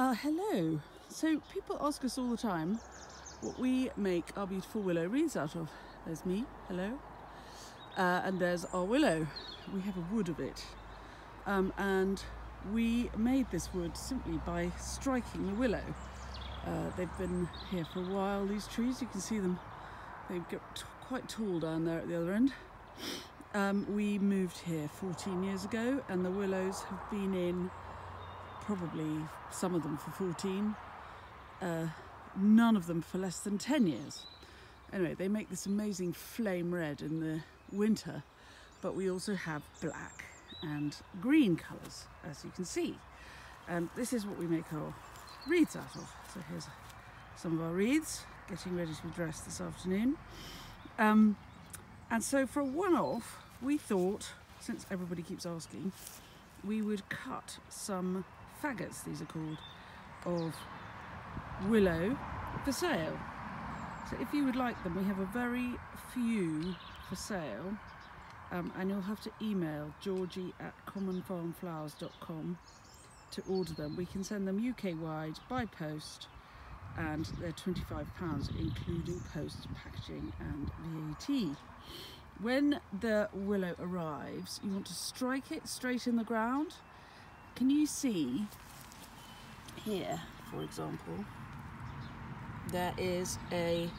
Uh, hello. So people ask us all the time what we make our beautiful willow wreaths out of. There's me, hello. Uh, and there's our willow. We have a wood of it. Um, and we made this wood simply by striking the willow. Uh, they've been here for a while, these trees, you can see them. They've got quite tall down there at the other end. Um, we moved here 14 years ago and the willows have been in probably some of them for 14, uh, none of them for less than 10 years. Anyway, they make this amazing flame red in the winter, but we also have black and green colours, as you can see. And this is what we make our wreaths out of. So here's some of our wreaths, getting ready to be dressed this afternoon. Um, and so for a one-off, we thought, since everybody keeps asking, we would cut some faggots, these are called, of willow for sale. So if you would like them, we have a very few for sale. Um, and you'll have to email georgie at commonfarmflowers.com to order them. We can send them UK wide by post and they're £25 including post, packaging and VAT. When the willow arrives, you want to strike it straight in the ground. Can you see here, for example, there is a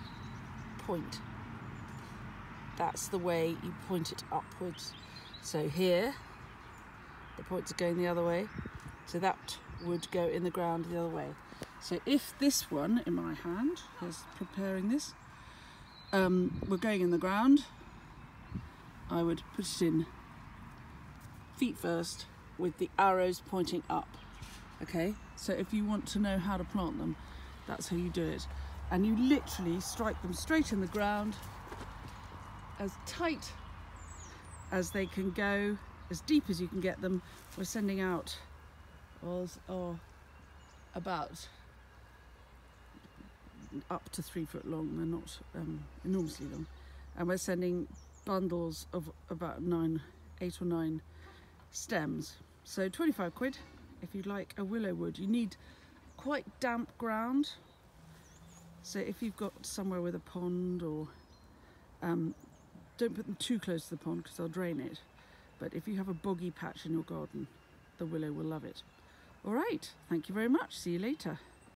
point. That's the way you point it upwards. So here, the points are going the other way. So that would go in the ground the other way. So if this one in my hand is preparing this, um, we're going in the ground, I would put it in feet first with the arrows pointing up. Okay, so if you want to know how to plant them, that's how you do it. And you literally strike them straight in the ground as tight as they can go, as deep as you can get them. We're sending out or, or about up to three foot long. They're not um, enormously long. And we're sending bundles of about nine, eight or nine stems. So 25 quid if you'd like a willow wood. You need quite damp ground. So if you've got somewhere with a pond or um, don't put them too close to the pond because they'll drain it. But if you have a boggy patch in your garden, the willow will love it. All right, thank you very much. See you later.